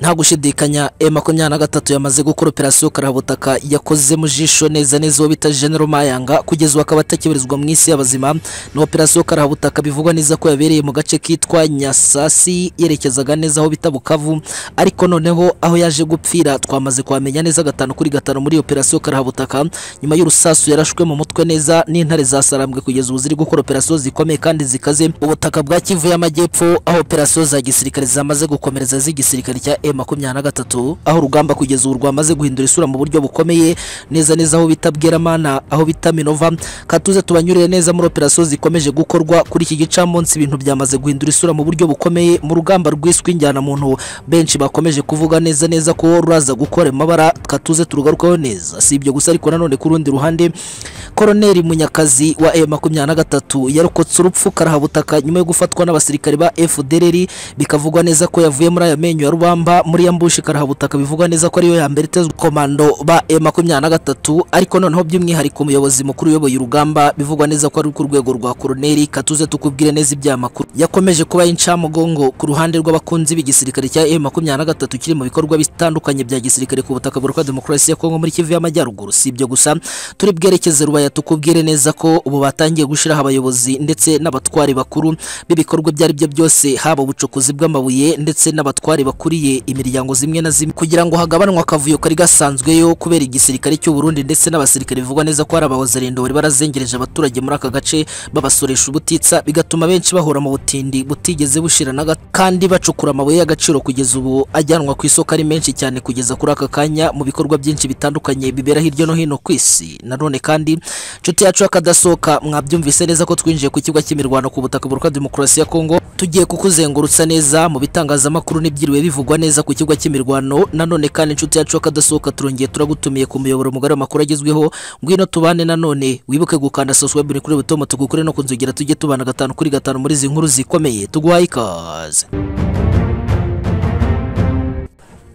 nta gushidikanya e makumyabiri na gatatu yamaze gukora operasiyo karabutaka yakoze mu jisho neza neza uwo bita General Mayanga kugeza ubu akaba atakibarizwa mu isi y'abazima. Ni operasiyo karabutaka bivugwa neza ko yabereye mu gace kitwa Nyasasi yerekezaga neza aho bita Bukavu ariko noneho aho yaje gupfira twamaze kuhamenya neza gatanu kuri gatanu muri operasiyo karabutaka. Nyuma y'urusasu yarashwe mu mutwe neza n'intare zasarambwe kugeza ubu ziri gukora operasiyo zikomeye kandi zikaze. Ubutaka bwa Kivu y'Amajyepfo aho operasiyo za gisirikare zamaze gukomereza z'igisirikare cya E makumyabiri na gatatu aho urugamba kugeza ubu rwamaze guhindura isura mu buryo bukomeye neza neza aho bita Bweramana aho bita Minova. Katuze tubanyurire neza muri operasiyo zikomeje gukorwa kuri iki gicamunsi ibintu byamaze guhindura isura mu buryo bukomeye mu rugamba rwiswe injyana muntu. Benshi bakomeje kuvuga neza neza ko ruraza gukora amabara katuze turugarukaho neza. Si ibyo gusa ariko nanone ku rundi ruhande Koroneri Munyakazi wa E makumyabiri na gatatu yarokotse urupfu karahabutaka nyuma yo gufatwa n'abasirikare ba FDLR bikavugwa neza ko yavuye muri aya menyo ya rubamba muri ya mbushi karahabutaka bivugwa neza ko ariyo ya mbere itezwe komando ba E makumyabiri na gatatu ariko noneho by'umwihariko umuyobozi mukuru uyoboye urugamba bivugwa neza ko ari ku rwego rwa koroneri katuze tukubwire neza ibyamakuru. Yakomeje kuba incamugongo ku ruhande rw'abakunzi b'igisirikare cya M makumyabiri na gatatu kiri mu bikorwa bitandukanye bya gisirikare ku butaka bwa demokarasi ya Kongo muri Kivu y'Amajyaruguru si ibyo gusa. Turi bwerekeze rubaya tukubwire neza ko ubu batangiye gushiraho abayobozi ndetse n'abatwari bakuru b'ibikorwa ibyo ari byo byose haba ubucukuzi bw'amabuye ndetse n'abatwari bakuriye imiryango zimwe na zimwe. Kugira ngo hagabanwe akavuyo kari gasanzweyo kubera igisirikare cy'u Burundi ndetse n'abasirikare bivugwa neza ko hari abawazarendo bari barazengereje abaturage muri aka gace babasoresha ubutitsa bigatuma benshi bahora mu butindi butigeze bushira na kandi bacukura amabuye y'agaciro kugeza ubu ajyanwa ku isoko ari menshi cyane kugeza kuri aka kanya mu bikorwa byinshi bitandukanye bibera hirya no hino ku isi. Nanone kandi nshuti yacu y'akadasohoka mwabyumvise neza ko twinjiye ku kigo cy'imirwano ku butaka bwa demokarasi ya Kongo tugiye kukuzengurutsa neza mu bitangazamakuru n'ibyiriwe bivugwa neza ku kigo cy'imirwano nanone kandi inshuti yacu y'akadasohoka turongeye turagutumiye ku muyoboro mugari w'amakuru agezweho ngwino tubane nanone wibuke gukanda subscribe kuri butomo tugukure no kunzugira tujye tubana gatanu kuri gatanu muri izi nkuru zikomeye. Tuguhaye ikaze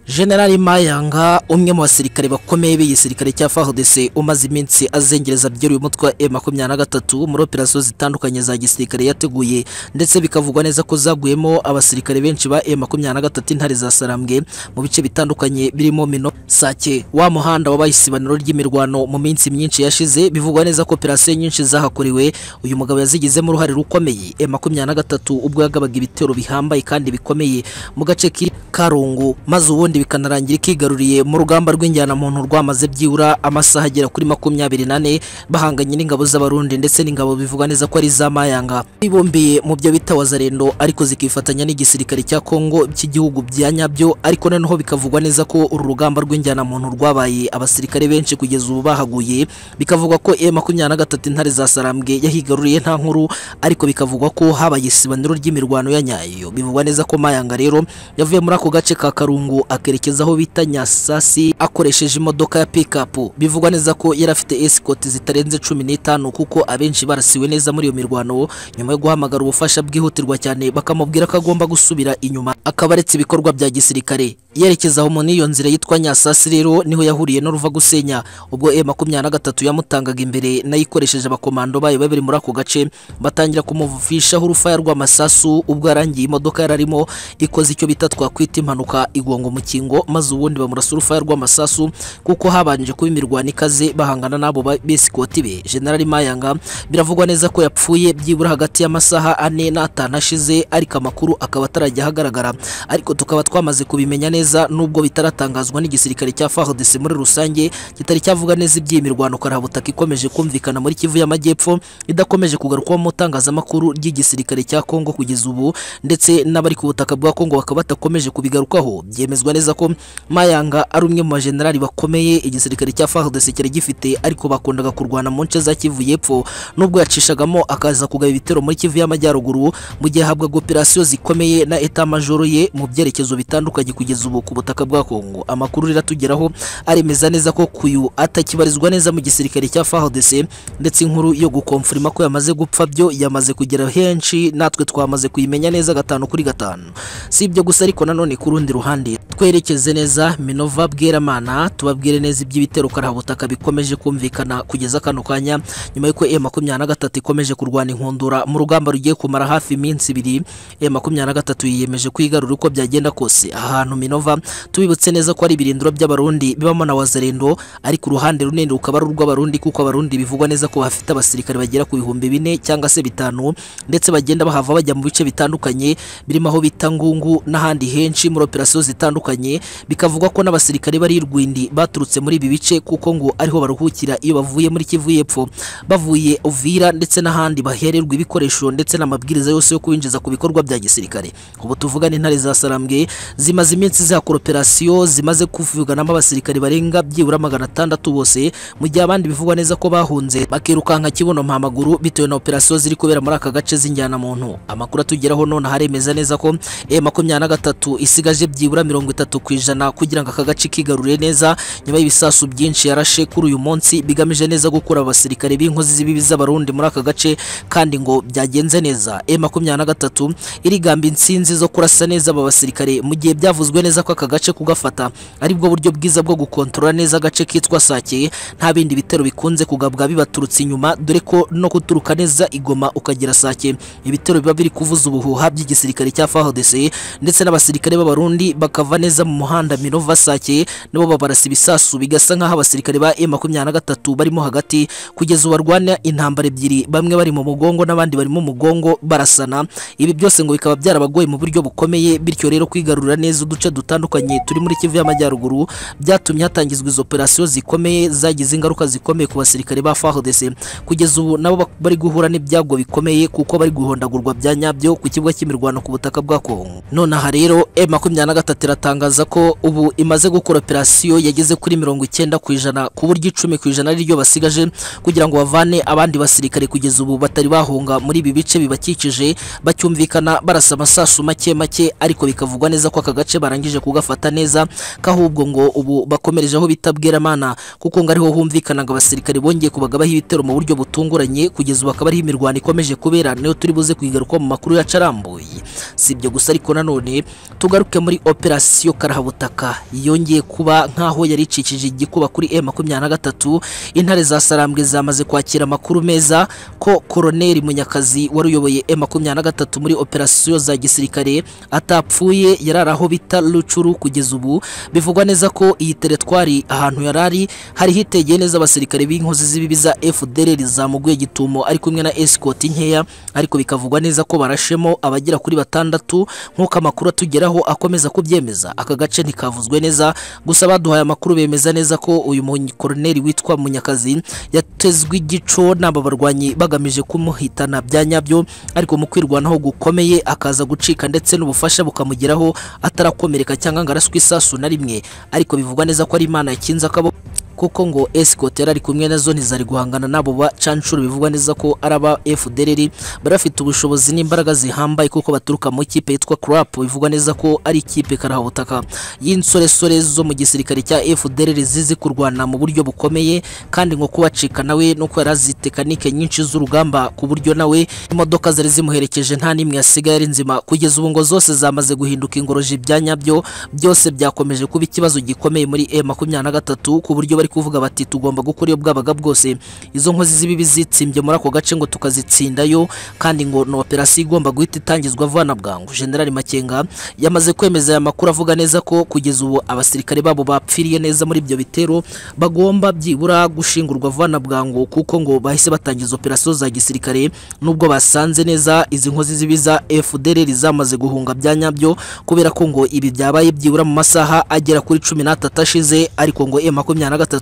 General Mayanga umwe mu basirikare bakomeye b'igisirikare cya FARDC umaze iminsi azengereza byeruye umutwe wa M23 muri operasiyo zitandukanye za gisirikare yateguye. Ndetse bikavugwa neza ko zaguyemo abasirikare benshi ba M23 intare za Sarambwe mu bice bitandukanye birimo Mino Sake. Wa muhanda wabaye isibaniro ry'imirwano mu minsi myinshi yashize bivugwa neza ko operasiyo nyinshi zahakorewe uyu mugabo yazigizemo uruhare rukomeye. M23 ubwo yagabaga ibitero bihambaye kandi bikomeye mu gace kiri Karungu. Maze ubundi bikanarangira ikigaruriye mu rugamba rw'injyana muntu rwamaze byibura amasaha agera kuri makumyabiri nane bahanganye n'ingabo z'abarundi ndetse n'ingabo bivugwa neza ko ari za Mayanga. Bibumbiye mu byo bita wazarendo ariko zikifatanya n'igisirikare cya Kongo cy'igihugu bya nyabyo ariko noneho bikavugwa neza ko uru rugamba rw'injyana muntu rwabaye abasirikare benshi kugeza ubu bahaguye. Bikavugwa ko E makumyabiri na gatatu intare za Sarambwe yahigaruriye nta nkuru ariko bikavugwa ko habaye isibaniro ry'imirwano ya nyayo. Bivugwa neza ko Mayanga rero yavuye muri ako gace ka Karungu akerekeza aho bita Nyasasi akoresheje imodoka ya pickup. Bivugwa neza ko yari afite escort zitarenze cumi n'itanu kuko abenshi barasiwe neza muri iyo mirwano. Nyuma yo guhamagara ubufasha bwihutirwa cyane bakamubwira ko agomba gusubira inyuma. Akaba aretse ibikorwa bya gisirikare. Yerekeza aho muri iyo nzira yitwa Nyasasi rero ni ho yahuriye n'uruva gusenya ubwo E makumyabiri na gatatu yamutangaga imbere na yo ikoresheje abakomando bayo babiri muri ako gace batangira kumuvufishaho urufaya rw'amasasu ubwo yarangiye imodoka yararimo ikoze icyo bita twakwita impanuka igonga umukingo maze ubundi bamurasa urufaya rw'amasasu kuko habanje kuba imirwano ikaze bahangana n'abo besikoti be. General Mayanga biravugwa neza ko yapfuye byibura hagati y'amasaha ane n'atanu ashize ariko amakuru akaba atarajya ahagaragara. Ariko tukaba twamaze kubimenya neza nubwo bitaratangazwa n'igisirikare cya FARDC muri rusange kitari cyavuga neza iby'imirwano karabutaka ikomeje kumvikana muri Kivu y'Amajyepfo idakomeje kugarukwa mu tangazamakuru ry'igisirikare cya Kongo kugeza ubu ndetse n'abari ku butaka bwa Kongo bakaba batakomeje kubigarukaho. Byemezwa neza ko Mayanga ari umwe mu bajenerali bakomeye igisirikare cya FARDC cyari gifite ariko bakundaga kurwana mu nce za Kivu y'Epfo. Nubwo yacishagamo akaza kugaba ibitero muri Kivu y'Amajyaruguru mu gihe habwaga operasiyo zikomeye na etat major ye mu byerekezo bitandukanye kugeza ubu ku butaka bwa Kongo amakuru riratugeraho aremeza neza ko kuyu atakibarizwa neza mu gisirikare cya FARDC ndetse inkuru yo gukomfirima ko yamaze gupfa byo yamaze kugera henshi natwe twamaze kuyimenya neza gatanu kuri gatanu. Si ibyo gusa ariko nanone ku rundi ruhande twerekeze neza Minova Bweramana tubabwire neza iby'ibitero karahabutaka bikomeje kumvikana kugeza kano kanya nyuma y'uko M23 ikomeje kurwana inkundura mu rugamba rugiye kumara hafi iminsi ibiri M23 yiyemeje kwigarura uko byagenda kose. Ahantu Minova tubibutse neza ko ari ibirindiro by'abarundi bibamo na wazarendo ariko uruhande runini rukaba ari urw'abarundi kuko abarundi bivugwa neza ko bafite abasirikare bagera ku bihumbi bine cyangwa se bitanu ndetse bagenda bahava bajya mu bice bitandukanye birimo aho bita Ngungu n'ahandi henshi muri operasiyo zitandukanye. Bikavugwa ko n'abasirikare bari Rwindi baturutse muri ibi bice kuko ngo ariho baruhukira iyo bavuye muri Kivu y'Epfo. Bavuye Uvira ndetse n'ahandi bahererwa ibikoresho ndetse n'amabwiriza yose yo kubinjiza ku bikorwa bya gisirikare. Ubu tuvugana intare za Sarambwe zimaze iminsi zihakora operasiyo zimaze kuvuganamo abasirikare barenga byibura magana atandatu bose. Mu gihe abandi bivugwa neza ko bahunze bakirukanka kibuno mpamaguru bitewe na operasiyo ziri kubera muri aka gace z'injyana muntu. Amakuru atugeraho none haremeza neza ko e makumyabiri na gatatu isigaje byibura mirongo itatu ku ijana kugira ngo aka gace kigarure neza. Nyuma y'ibisasu byinshi yarashe kuri uyu munsi bigamije neza gukura abasirikare b'inkozi z'ibibi z'abarundi muri aka gace kandi ngo byagenze neza. E makumyabiri na gatatu irigamba insinzi zo kurasa neza aba basirikare mu gihe byavuzwe neza ko aka gace kugafata. Ari bwo buryo bwiza bwo gukontorora neza agace kitwa Sake nta bindi bitero bikunze kugabwa bibaturutse inyuma dore ko no guturuka neza igoma ukagera Sake ibitero biba biri kuvuza ubuhuha by'igisirikare cya FARDC ndetse n'abasirikare b'abarundi bakava neza mu muhanda Minova Sake nabo babarasa ibisasu bigasa nk'aho abasirikare ba M23 barimo hagati kugeza ubarwana intambara ebyiri bamwe bari mu mugongo n'abandi barimo mugongo barasana. Ibi byose ngo bikaba byarabagoye mu buryo bukomeye bityo rero kwigarurira neza uduce dutandukanye turi muri Kivu y'Amajyaruguru byatumye hatangizwa izo operasiyo zikomeye zagize ingaruka zikomeye ku basirikare ba FARDC kugeza ubu nabo bari guhura n'ibyago bikomeye kuko bari guhondagurwa bya nyabyo ku kibuga cy'imirwano ku butaka bwa Kongo. None aha rero M23 iratangaza ko ubu imaze gukora operasiyo yageze kuri mirongo icyenda ku ijana ku buryo icumi ku ijana ari ryo basigaje kugira ngo bavane abandi basirikare kugeza ubu batari bahunga muri ibi bice bibakikije bacyumvikana barasa amasasu make make ariko bikavugwa neza ko aka gace barangije kugafata neza kahubwo ngo ubu bakomereje aho bita Bweramana kuko ngo ariho humvikanaga abasirikare bongeye kubagabaho ibitero mu buryo butunguranye kugeza ubu akaba ariho imirwano ikomeje kubera niyo turi buze kwigaruka mu makuru yacu arambuye si ibyo gusa ariko nanone tugaruke muri operasiyo karahabutaka yongeye kuba nk'aho yari icikije igikuba kuri M23 intare za Sarambwe zamaze kwakira amakuru meza ko Koloneli Munyakazi wari uyoboye M23 muri operasiyo za gisirikare atapfuye yarari aho bita Rucuru kugeza ubu. Bivugwa neza ko iyi teretwari ahantu yarari hari hitegeye neza abasirikare b'inkozi z'ibibi za FDLR zamuguye gitumo ari kumwe na escort nkeya ariko bikavugwa neza ko barashemo abagera kuri batandatu nk'uko amakuru atugeraho akomeza kubyemeza. Aka gace ntikavuzwe neza. Gusa baduhaye amakuru bemeza neza ko uyu mukoloneli witwa Munyakazi yatezwe igico n'aba barwanyi bagamije kumuhitana bya nyabyo ariko mu kwirwanaho gukomeye akaza gucika ndetse n'ubufasha bukamugeraho atarakomereka cyangwa ngo araswe isasu na rimwe. Ariko bivugwa neza ko ari Imana yakinze akaboko. Kuko ngo escort yari ari kumwe na zo ntizari guhangana nabo ba cancuro bivugwa neza ko ari aba FDLR bari bafite ubushobozi n'imbaraga zihambaye kuko baturuka mu kipe yitwa CRAP bivugwa neza ko ari ikipe karahabutaka y'insoresore zo mu gisirikare cya FDLR zizi kurwana mu buryo bukomeye kandi ngo kubacika nawe no ko yarazi tekanike nyinshi z'urugamba ku buryo nawe imodoka zari zimuherekeje nta nimwe yasigaye ari nzima. Kugeza ubu ngo zose zamaze guhinduka ingoroji bya nyabyo byose byakomeje kuba ikibazo gikomeye muri M23 ku buryo bari kuvuga bati tugomba gukora iyo bwabaga bwose. Izo nkozi z'ibibi zitsimbye muri ako gace ngo tukazitsindayo kandi ngo ni operasiyo igomba guhita itangizwa vuba na bwangu. General Makenga yamaze kwemeza aya makuru avuga neza ko kugeza ubu abasirikare babo bapfiriye neza muri ibyo bitero bagomba byibura gushingurwa vuba na bwangu kuko ngo bahise batangiza operasiyo za gisirikare. Nubwo basanze neza izi nkozi zibi za FDLR zamaze guhunga bya nyabyo kubera ko ngo ibi byabaye byibura mu masaha agera kuri cumi n'atatu ashize ariko ngo M23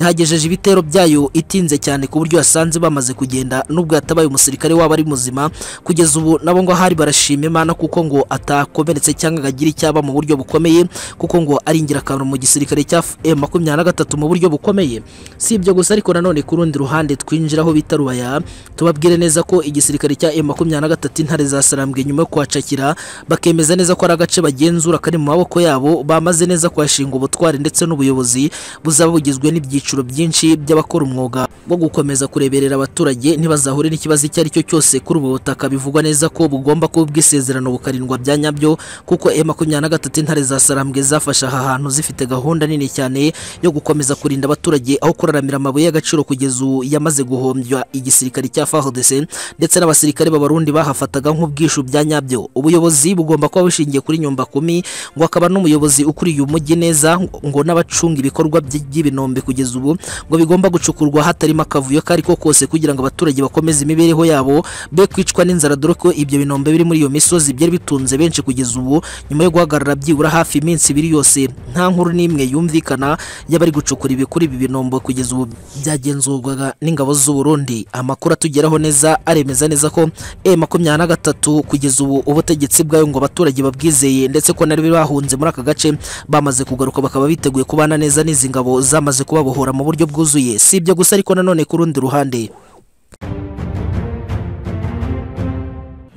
yahagejeje ibitero byayo itinze cyane ku buryo yasanze bamaze kugenda nubwo yatabaye umusirikare waba ari muzima. Kugeza ubu nabo ngo hari barashima Imana kuko ngo atakomeretse cyangwa agire icyaba mu buryo bukomeye kuko ngo ari ingirakamaro mu gisirikare cya M23 mu buryo bukomeye. Si ibyo gusa ariko nanone ku rundi ruhande twinjiraho bita Rubaya tubabwire neza ko igisirikare cya M23 intare za Sarambwe nyuma yo kuhacakira bakemeza neza ko ari agace bagenzura kari mu maboko yabo bamaze neza kuhashinga ubutwari ndetse n'ubuyobozi buzaba rugizwe n'ibyiciro byinshi by'abakora umwuga wo gukomeza kureberera abaturage ntibazahure n'ikibazo icyo ari cyo cyose kuri ubu butaka. Bivugwa neza ko bugomba kuba ubwisezerano bukarindwa bya nyabyo kuko e makumyabiri na gatatu intare za sarambwe zafashe aha hantu zifite gahunda nini cyane yo gukomeza kurinda abaturage aho kuraramira amabuye y'agaciro kugeza ubu yamaze guhombya. Igisirikare cya FARDC ndetse n'abasirikare b'abarundi bahafataga nk'ubwishu bya nyabyo. Ubuyobozi bugomba kuba bushingiye kuri nyumba kumi ngo akaba n'umuyobozi ukuriye umujyi neza ngo n'abacunga ibikorwa by'ibinombe kugeza ubu ngo bigomba gucukurwa hatarimo akavuyo kari ko kose kugira ngo abaturage bakomeze imibereho yabo be kwicwa n'inzara dore ko ibyo binombe biri muri iyo misozi byari bitunze benshi kugeza ubu nyuma yo guhagarara byibura hafi iminsi ibiri yose nta nkuru n'imwe yumvikana y'abari gucukura ibi kuri ibi binombe kugeza ubu. Byagenzurwaga n'ingabo z'u Burundi. Amakuru atugeraho neza aremeza neza ko e makumyabiri na gatatu kugeza ubu ubutegetsi bwayo ngo abaturage babwizeye ndetse ko nari bahunze muri aka gace bamaze kugaruka bakaba biteguye kubana neza n'izi ngabo zamaze kubabohora mu buryo bwuzuye si ibyo gusa ariko nanone ku rundi ruhande.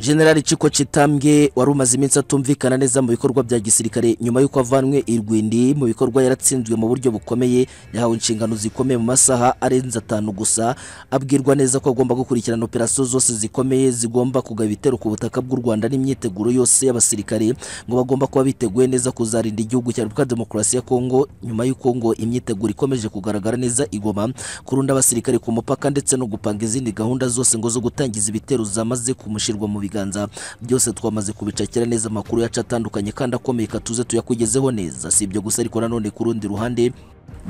General Chiko Chitambwe wari umaze iminsi atumvikana neza mu bikorwa bya gisirikare nyuma y'uko avanwe i Rwindi mu bikorwa yaratsinzwe mu buryo bukomeye yahawe inshingano zikomeye mu masaha arenze atanu gusa abwirwa neza ko agomba gukurikirana operasiyo zose zikomeye zigomba kugaba ibitero ku butaka bw'u Rwanda n'imyiteguro yose y'abasirikare ngo bagomba kuba biteguye neza kuzarinda igihugu cya Repubulika Demokarasi ya Kongo nyuma y'uko ngo imyiteguro ikomeje kugaragara neza igoma kurunda abasirikare ku mupaka ndetse no gupanga izindi gahunda zose ngo zo gutangiza ibitero zamaze kumushyirwa mu biganza byose twamaze kubicakira neza amakuru yacu atandukanye kandi akomeye katuze tuyakugezeho neza. Si ibyo gusa ariko nanone ku rundi ruhande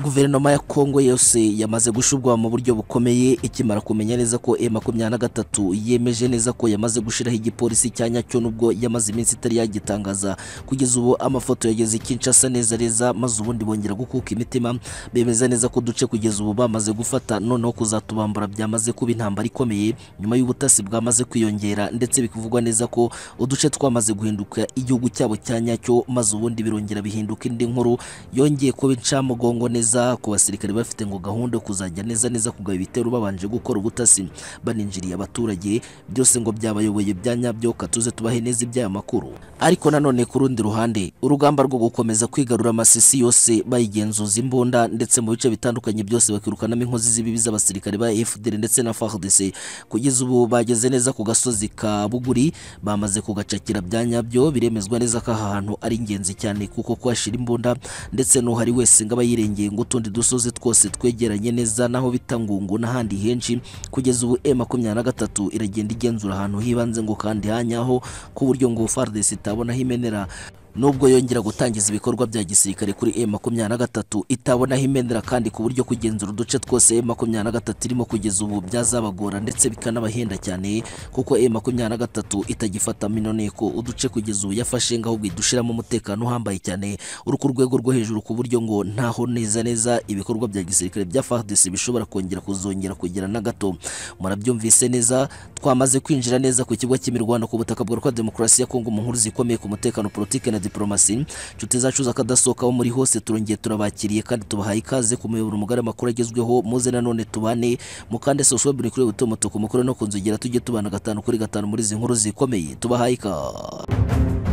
guverinoma ya Kongo yose yamaze gushubwa mu buryo bukomeye ikimara kumenya neza ko e makumyabiri na gatatu yemeje neza ko yamaze gushiraho igipolisi cya nyacyo nubwo yamaze iminsi itari yagitangaza. Kugeza ubu amafoto yageze Kinshasa neza neza maze ubundi bongera gukuka imitima. Bemeza neza ko duce kugeza ubu bamaze gufata noneho kuzatubambura byamaze kuba intambara ikomeye. Nyuma y'ubutasi bwamaze kwiyongera ndetse bikuvugwa neza ko uduce twamaze guhinduka igihugu cyabo cya nyacyo maze ubundi birongera bihinduka indi nkuru. Yongeye kuba incamugongo neza ku basirikare bafite ngo gahunda yo kuzajya neza neza kugaba ibitero babanje gukora ubutasi. Baninjiriye abaturage byose ngo byabayoboye bya nyabyo katuze tubahe neza iby'aya makuru. Ariko nanone ku rundi ruhande urugamba rwo gukomeza kwigarura amasisi yose bayigenzuza imbunda ndetse mu bice bitandukanye byose bakirukanamo inkozi z'ibibi z'abasirikare ba FDL ndetse na FARDC kugeza ubu bageze neza ku gasozi ka Buguri bamaze kugacakira bya nyabyo biremezwa neza ko aha hantu ari ingenzi cyane kuko kuhashira imbunda ndetse n'uhari wese ngo aba yirengeye ngo utundi dusozi twose twegeranye neza naho bita ngungu n'ahandi henshi kugeza ubu e makumyabiri na gatatu iragenda igenzura ahantu hibanze ngo kandi hanyaho ku buryo ngo FARDC itabona aho imenera. Nubwo yongera gutangiza ibikorwa bya gisirikare kuri e makumyabiri na gatatu itabona aho imenera kandi ku buryo kugenzura uduce twose e makumyabiri na gatatu irimo kugeza ubu byazabagora ndetse bikanabahenda cyane kuko e makumyabiri na gatatu itagifata minoneko. Uduce kugeza ubu yafashe ngo ahubwo idushiramo umutekano uhambaye cyane. Uri ku rwego rwo hejuru ku buryo ngo ntaho neza neza ibikorwa bya gisirikare bya FARDC bishobora kongera kuzongera kugira na gato. Murabyumvise neza twamaze kwinjira neza ku kigo cy'imirwano ku butaka bwa Demokarasi ya Kongo mu nkuru zikomeye ku mutekano politike na diplomasi inshuti zacu zakadasohoka aho muri hose turongeye turabakiriye kandi tubahaye ikaze ku muyoboro mugari amakuru agezweho muze nanone tubane mukande subscribe buri kuri buto mutuku mukuru no kunzogera tujye tubana gatanu kuri gatanu muri izi nkuru zikomeye. Tubahaye ikaze.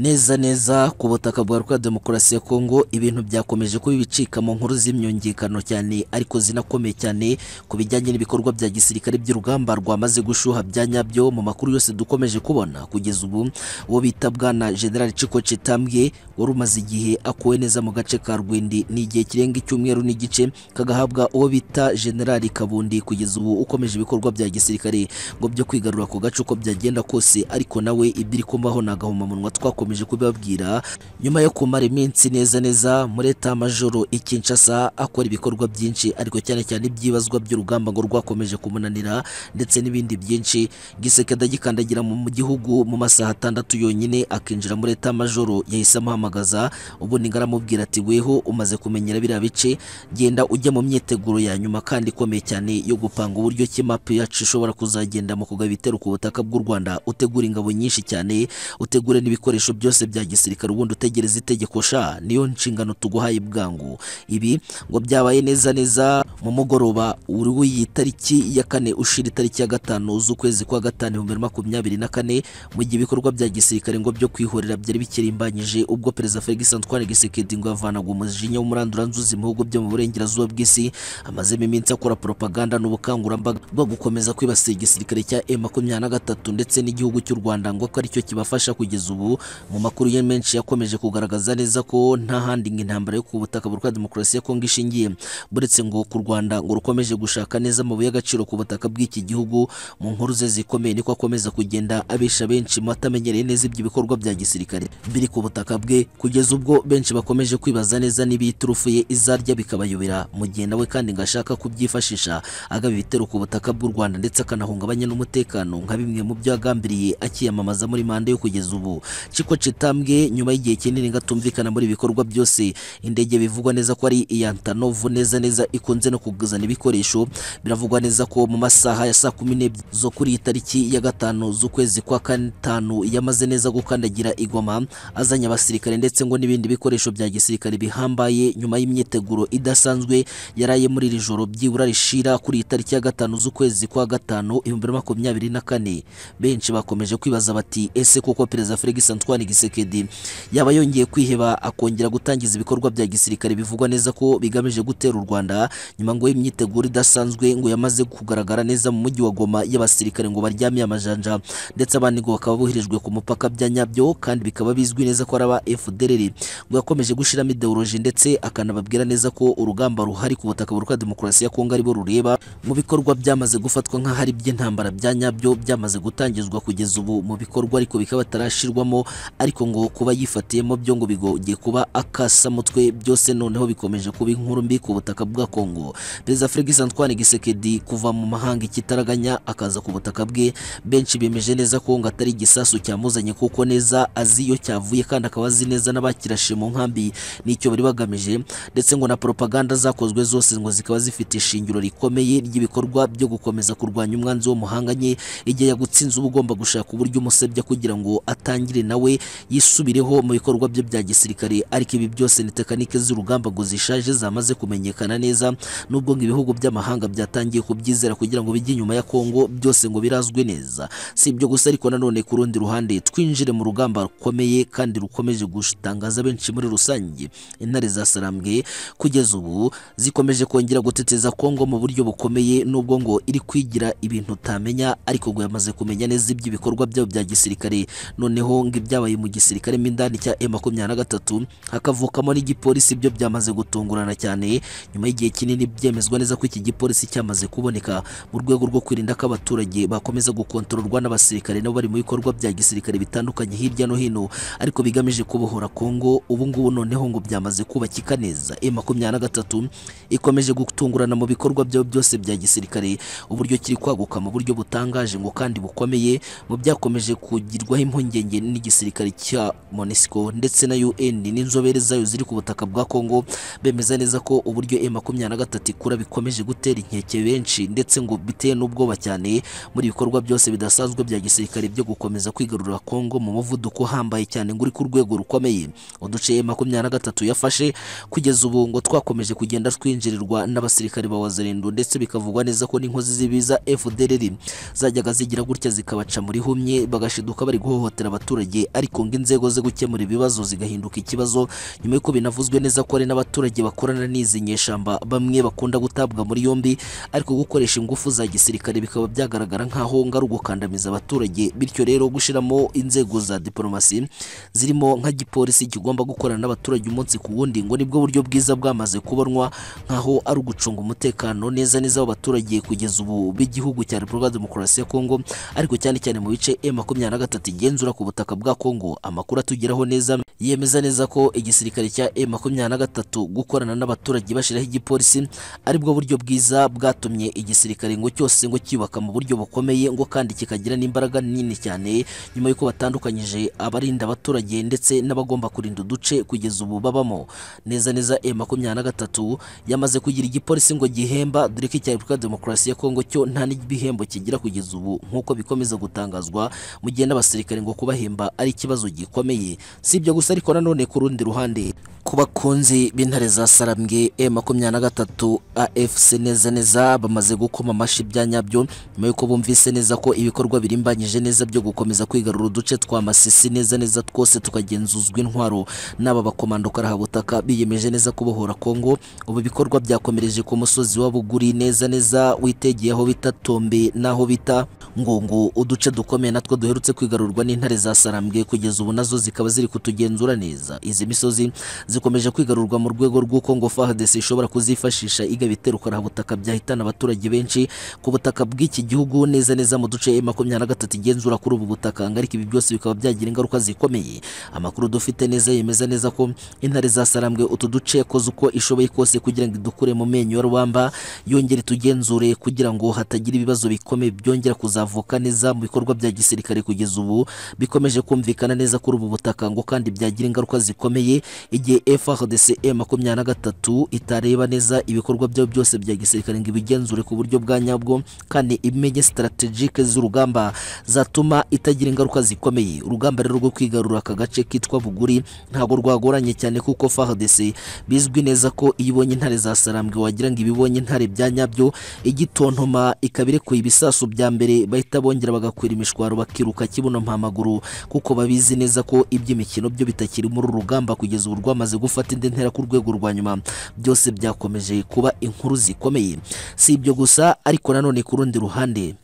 Neza neza ku butaka bwa Rwanda Demokarasi ya Kongo ibintu byakomeje kuba ibicika mu nkuru z'imyongekano cyane ariko zinakomeye cyane ku bijyanye n'ibikorwa bya gisirikare by'urugamba rwamaze gushuha bya nyabyo mu makuru yose dukomeje kubona. Kugeza ubu uwo bita bwana General Chiko Chitambwe wari umaze igihe akuwe neza mu gace ka Rwindi. Ni igihe kirenga icyumweru n'igice kagahabwa uwo bita General Kabundi. Kugeza ubu ukomeje ibikorwa bya gisirikare ngo byo kwigarura ku gace uko byagenda kose ariko nawe ibiri kumbaho nagahomamunwa twakomeje bakomeje kubibabwira nyuma yo kumara iminsi neza neza muri eta majoro i Kinshasa akora ibikorwa byinshi ariko cyane cyane ibyibazwa by'urugamba ngo rwakomeje kumunanira ndetse n'ibindi byinshi. Gisekeda gikandagira mu gihugu mu masaha atandatu yonyine akinjira muri eta majoro yahise amuhamagaza ubundi ngaramubwira ati weho umaze kumenyera biriya bice genda ujya mu myiteguro ya nyuma kandi ikomeye cyane yo gupanga uburyo ki map yacu ishobora kuzagenda mu kugaba ibitero ku butaka bw'u Rwanda. Utegura ingabo nyinshi cyane utegure n'ibikoresho byose bya gisirikare ubundi utegereza itegeko sha niyo nshingano tuguhaye bwangu. Ibi ngo byabaye neza neza mu mugoroba uri w'iyi tariki ya kane ushira itariki ya gatanu z'ukwezi kwa gatanu ibihumbi bibiri na makumyabiri na kane mu gihe ibikorwa bya gisirikare ngo byo kwihorera byari bikirimbanyije ubwo perezida Felix Antoine Tshisekedi ngo yavanaga umujinya w'umuranduranzuzi mu bihugu byo mu burengerazuba bw'isi amazemo iminsi akora propaganda n'ubukangurambaga bwo gukomeza kwibasira igisirikare cya M23 ndetse n'igihugu cy'u Rwanda ngo ko ari cyo kibafasha kugeza ubu mu makuru ye menshi yakomeje kugaragaza neza ko nta handi ngo intambara yo ku butaka bwa demokarasi ya Kongo ishingiye. Buretse ngo ku Rwanda ngo rukomeje gushaka neza amabuye y'agaciro ku butaka bw'iki gihugu mu nkuru ze zikomeye niko akomeza kugenda abesha benshi mu batamenyereye neza ibyo bikorwa bya gisirikare. Biri ku butaka bwe kugeza ubwo benshi bakomeje kwibaza neza niba iyi turufu ye izarya bikabayobera. Mu gihe nawe kandi ngo ashaka kubyifashisha agaba ibitero ku butaka bw'u Rwanda ndetse akanahungabanya n'umutekano nka bimwe mu byo yagambiriye akiyamamaza muri manda yo kugeza ubu. Chiko Chitambwe nyuma y'igihe kinini ngatumvikana muri ibikorwa byose. Indege bivugwa neza ko ari iya Antonov neza neza ikunze no kuguzana ibikoresho. Biravugwa neza ko mu masaha ya saa kumi n'ebyiri zo kuri iyi tariki ya gatanu z'ukwezi kwa gatanu yamaze neza gukandagira igoma azanye abasirikare ndetse ngo n'ibindi bikoresho bya gisirikare bihambaye. Nyuma y'imyiteguro idasanzwe yaraye muri iri joro byibura rishira kuri iyi tariki ya gatanu z'ukwezi kwa gatanu ibihumbi makumyabiri na kane. Benshi bakomeje kwibaza bati ese koko perezida Felix Antoine Tshisekedi yaba yongeye kwiheba akongera gutangiza ibikorwa bya gisirikare bivugwa neza ko bigamije gutera u Rwanda nyuma ngo y'imyiteguro idasanzwe ngo yamaze kugaragara neza mu mujyi wa Goma y'abasirikare ngo baryamye amajanja. Ndetse abandi ngo bakaba boherejwe ku mupaka bya nyabyo kandi bikaba bizwi neza ko ari aba FDLR ngo yakomeje gushiramo ideology ndetse akanababwira neza ko urugamba ruhari ku butaka bwa demokarasi ya Kongo ari bo rureba mu bikorwa byamaze gufatwa nk'ahari by'intambara bya nyabyo byamaze gutangizwa kugeza ubu mu bikorwa ariko bikaba batarashirwamo ariko ngo kuba yifatiyemo byo ngo bigoye kuba akasamutwe byose noneho bikomeje kuba inkuru mbi ku butaka bwa Kongo perezida Felix Antoine Tshisekedi kuva mu mahanga ikitaraganya akaza ku butaka bwe. Benshi bemeje neza ko ngo atari igisasu cyamuzanye kuko neza azi iyo cyavuye kandi akaba azi neza n'abakirashe mu nkambi n'icyo bari bagamije. Ndetse ngo na propaganda zakozwe zose ngo zikaba zifite ishingiro rikomeye ry'ibikorwa byo gukomeza kurwanya umwanzi wo muhanganye igihe yagutsinze uba ugomba gushaka uburyo umusebya kugira ngo atangire nawe yisubireho mu bikorwa bye bya gisirikare. Ariko ibi byose ni tekanike z'urugamba ngo zishaje zamaze kumenyekana neza nubwo ngo ibihugu by'amahanga byatangiye kubyizera kugira ngo bijye inyuma ya Kongo byose ngo birazwe neza. Si ibyo gusa ariko nanone ku rundi ruhande twinjire mu rugamba rukomeye kandi rukomeje gutangaza benshi muri rusange. Intare za Sarambwe kugeza ubu zikomeje kongera guteteza Kongo mu buryo bukomeye nubwo ngo iri kwigira ibintu utamenya ariko ngo yamaze kumenya neza iby'ibikorwa byabo bya gisirikare. Noneho ngo ibyabaye mu gisirikare mo indani cya M23 hakavukamo n'igipolisi. Byo byamaze gutungurana cyane nyuma y'igihe kinini byemezwa neza ko iki gipolisi cyamaze kuboneka mu rwego rwo kwirinda ko abaturage bakomeza gukontororwa n'abasirikare nabo bari mu bikorwa bya gisirikare bitandukanye hirya no hino. Ariko bigamije kubohora Kongo ubu ngubu noneho ngo byamaze kubakika neza. M23 ikomeje gutungurana mu bikorwa byabo byose bya gisirikare. Uburyo kiri kwaguka mu buryo butangaje ngo kandi bukomeye mu byakomeje kugirwaho impungenge n'igisirikare. Cya MONUSCO ndetse na UN. N'inzobere zayo ziri ku butaka bwa Kongo bemeza neza ko uburyo M23 ikura bikomeje gutera inkeke benshi ndetse ngo biteye n'ubwoba cyane muri ibikorwa byose bidasanzwe bya gisirikare byo gukomeza kwigarurira Kongo mu muvuduko uhambaye cyane ngo uri ku rwego rukomeye. Uduce M23 yafashe kugeza ubu ngo twakomeje kugenda twinjirirwa n'abasirikare ba Wazalendo ndetse bikavugwa neza ko n'inkozi z'ibiza FDLR zajyaga zigira gutya zikabaca muri humye bagashiduka bari guhohotera abaturage ariko ngo inzego zo gukemura ibibazo zigahinduka ikibazo nyuma y'uko binavuzwe neza ko hari n'abaturage bakorana n'izi nyeshamba bamwe bakunda gutabwa muri yombi ariko gukoresha ingufu za gisirikare bikaba byagaragara nk'aho ngo ari ugukandamiza abaturage bityo rero gushiramo inzego za diplomasi zirimo nka gipolisi kigomba gukorana n'abaturage umunsi ku wundi ngo ni bwo buryo bwiza bwamaze kubonwa nk'aho ari ugucunga umutekano neza neza w'abaturage kugeza ubu b'igihugu cya Repubulika Demokarasi ya Kongo ariko cyane cyane mu bice M23 igenzura ku butaka bwa Kongo. Amakuru atugeraho neza yemeza neza ko igisirikare cya M23 gukorana n'abaturage bashiraho igipolisi ari bwo buryo bwiza bwatumye igisirikare ngo cyose ngo cyubaka mu buryo bukomeye ngo kandi kikagira n'imbaraga nini cyane nyuma y'uko batandukanyije abarinda abaturage ndetse n'abagomba kurinda uduce kugeza ubu babamo. Neza neza M23 yamaze kugira igipolisi ngo gihemba dore ko icya Repubulika Demokarasi ya Kongo cyo nta n'ibihembo kigira kugeza ubu nk'uko bikomeza gutangazwa mu gihe n'abasirikare ngo kubahemba ari ikibazo ikibazo gikomeye. Si ibyo gusa ariko nanone ku rundi ruhande ku bakunzi b'intare za sarambwe e makumyabiri na gatatu afc neza neza bamaze gukoma amashyi bya nyabyo nyuma y'uko bumvise neza ko ibikorwa birimbanyije neza byo gukomeza kwigarura uduce twa masisi neza neza twose tukagenzuzwa intwaro. N'aba bakomando karahabutaka biyemeje neza kubohora kongo ubu bikorwa byakomereje ku musozi wa buguri neza neza witegeye aho bita tombe n'aho bita ngongo. Uduce dukomeye natwo duherutse kwigarurwa n'intare za sarambwe kugeza ubu na zo zikaba ziri kutugenzura neza. Izi misozi zikomeje kwigarurwa mu rwego rw'uko ngo FARDC ishobora kuzifashisha igaba ibitero butaka byahitana abaturage benshi ku butaka bw'iki gihugu neza neza mu duce makumyabiri na gatatu igenzura kuri ubu butaka ariko ibi byose bikaba byagira ingaruka zikomeye. Amakuru dufite neza yemeza neza ko intare za sarambwe utu duce yakoze uko ishoboye kose kugira ngo idukure mu menyo ya rubamba yongere tugenzure kugira ngo hatagira ibibazo bikomeye byongera kuzavuka neza mu bikorwa bya gisirikare kugeza ubu bikomeje kumvikana neza kuri ubu butaka ngo kandi byagira ingaruka zikomeye. Igihe FARDC makumyabiri na gatatu itareba neza ibikorwa byayo byose bya gisirikare ngo ibigenzure ku buryo bwa nyabwo kandi imenye strategike z'urugamba zatuma itagira ingaruka zikomeye. Urugamba rero rwo kwigarura aka gace kitwa buguri ntabwo rwagoranye cyane kuko FARDC bizwi neza ko iyo ibonye intare za sarambwe wagira ngo ibibonye intare bya nyabyo igitontoma ikaba irekuye ibisasu bya mbere bahita bongera bagakwira imishwaro bakiruka kibuno mpamaguru kuko babizi neza ko iby'imikino byo bitakiri muri uru rugamba kugeza ubu rwamaze gufata indi ntera ku rwego rwa nyuma. Byose byakomeje kuba inkuru zikomeye. Si ibyo gusa ariko nanone ku rundi ruhande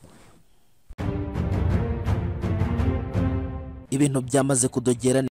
ibintu byamaze kudogera